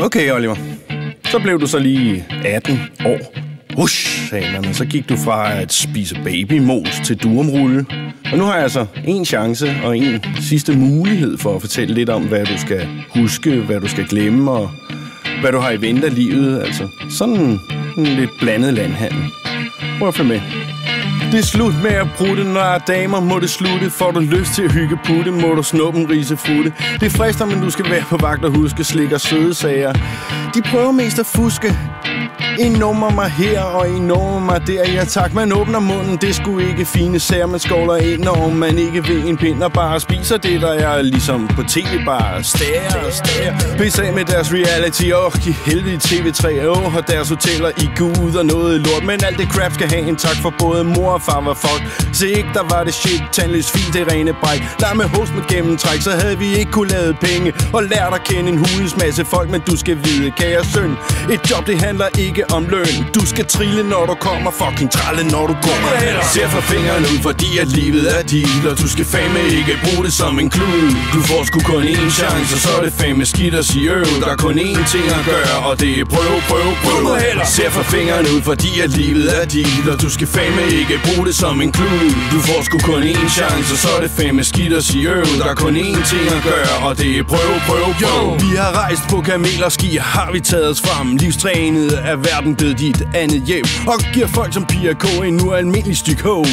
Okay, Oliver. Så blev du så lige 18 år. Hush, sagde man, så gik du fra at spise babymos til durumrulle. Og nu har jeg altså en chance og en sidste mulighed for at fortælle lidt om, hvad du skal huske, hvad du skal glemme, og hvad du har i vente af livet. Altså sådan en lidt blandet landhandel. Prøv at følge med. Det er slut med at prutte, når damer må det slutte. Får du lyst til at hygge putte, må du snuppe en rise futte Det frister, men du skal være på vagt og huske slik og søde sager. De prøver mest at fuske i nummer mig her, og I nummer mig der. Ja tak, man åbner munden, det skulle ikke fine sager. Man skovler ind, når man ikke ved en pind Og bare spiser det, der er ligesom på tv Bare stager og stager. Pisse af med deres reality, åh, oh, de heldige TV3 Åh, oh, og deres hoteller i Gud og noget lort. Men alt det crap skal have en tak for både mor og far var fuck Se ikke, der var det shit, tandløs fint, det rene bræk. Der med host med gennemtræk, så havde vi ikke kunne lave penge. Og lært at kende en hulens masse folk Men du skal vide, kære søn. Et job, det handler ikke om løn. Du skal trille, når du kommer Fucking tralle, når du går. Ser for fingrene ud, fordi at livet er dit Og du skal fame ikke bruge det som en klud. Du får sgu kun én chance, og så er det fame skidt at sige øv. Der er kun én ting at gøre, og det er prøv, prøv, prøv. Ser for fingrene ud, fordi at livet er dit Og du skal fame ikke bruge det som en klud. Du får sgu kun én chance, og så er det fame skidt at sige øv. Der er kun én ting at gøre, og det er prøv, prøv, prøv. Vi har rejst på kameler ski, har vi taget os frem. Livstrænet er verden blevet dit andet hjem. Og giver folk som Pia K. en nu almindelig stykke ho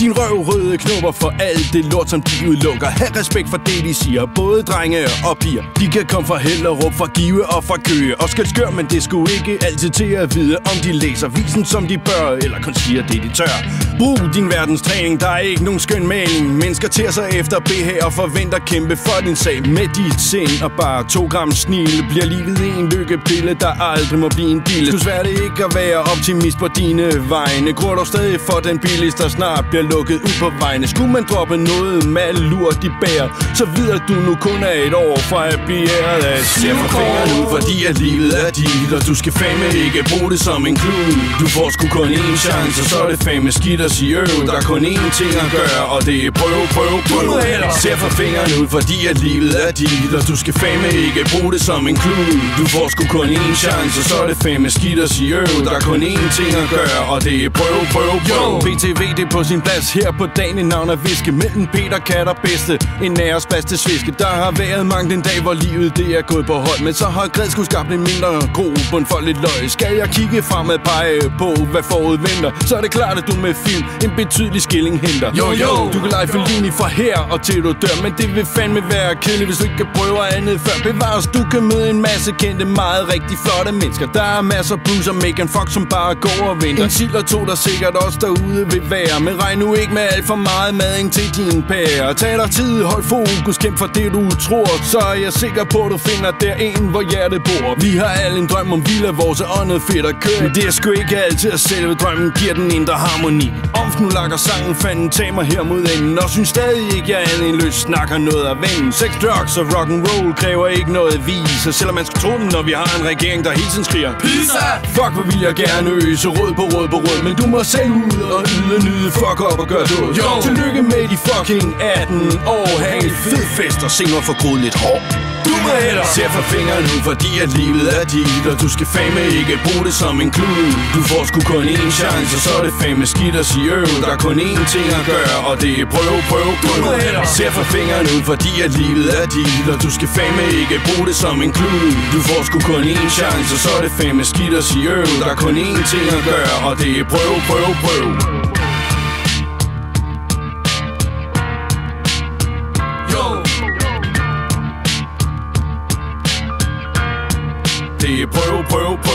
Din røv røde knopper for alt det lort som de udlukker Ha' respekt for det de siger. Både drenge og piger. De kan komme fra Hellerup, fra Give og fra Køge. Og skal skør, men det skulle ikke altid til at vide Om de læser visen som de bør Eller kun siger det de tør. Brug din verdenstræning, der er ikke nogen skøn maling. Mennesker ter sig efter BH og forventer kæmpe for din sag. Med dit sind og bare to gram snil Bliver livet en lykkepille, der aldrig må blive en dille Du svært ikke at være optimist på dine vegne. Gror dog stadig for den billigste, der snart bliver lukket ud på vejene. Skulle man droppe noget med lur de bærer Så videre du nu kun er et år fra at blive æret af fingeren ud, fordi at livet er dit Og du skal fame ikke bruge det som en klud. Du får sgu kun én chance, og så er det fame skidt at sige øv Der er kun én ting at gøre, og det er prøv, prøv, prøv Se for fingeren ud, fordi at livet er dit Og du skal fame ikke bruge det som en klud. Du får sgu kun én chance, og så er det fame skidt at sige øv Der er kun én ting at gøre, og det er prøv, prøv, prøv. BTV det er på sin plads. Her på dagen i navn af viske. Mellem Peter Kat og bedste, en æres bedste sviske. Der har været mange den dag, hvor livet det er gået på hold. Men så har Gred skulle skabt en mindre grobund for lidt løg. Skal jeg kigge frem og pege på, hvad forud venter Så er det klart, at du med film en betydelig skilling henter. Jo jo, du kan lege Fellini fra her og til du dør Men det vil fandme være kedeligt, hvis du ikke kan prøve andet. Før Bevares, du kan møde en masse kendte, meget rigtig flotte mennesker. Der er masser af Bruce og Megan Fox, som bare går og venter. En sild og to, der sikkert også derude vil være. Men regn nu ikke med alt for meget mading til din pære. Tag dig tid, hold fokus, kæmp for det du tror. Så er jeg sikker på, at du finder der en, hvor hjertet bor. Vi har alle en drøm om villa, vores åndet fedt at køre. Men det er sgu ikke altid, at selve drømmen giver den indre harmoni. Omf nu lakker sangen, fanden tag mig her mod enden. Og synes stadig ikke, jeg er en løs snakker noget af vennen Sex, drugs og rock and roll kræver ikke noget vis. Og selvom man skal tro det, når vi har en regering, der hele tiden skriger Pizza! Fuck, hvor vil jeg gerne øse råd på råd på råd. Men du må selv ud og yde nyde. Fuck op og gør død Jo, tillykke med de fucking 18 år. Ha' en fed fest og se mig for lidt hår du må hellere. Se for fingeren ud, fordi at livet er dit Og du skal fame ikke bruge det som en klud. Du får sgu kun én chance, og så er det fame skidt at sige øv. Der er kun én ting at gøre, og det er prøv, prøv, prøv. Se for fingeren ud, fordi at livet er dit Og du skal fame ikke bruge det som en klud. Du får sgu kun én chance, og så er det fame skidt at sige øv. Der er kun én ting at gøre, og det er prøv, prøv, prøv Det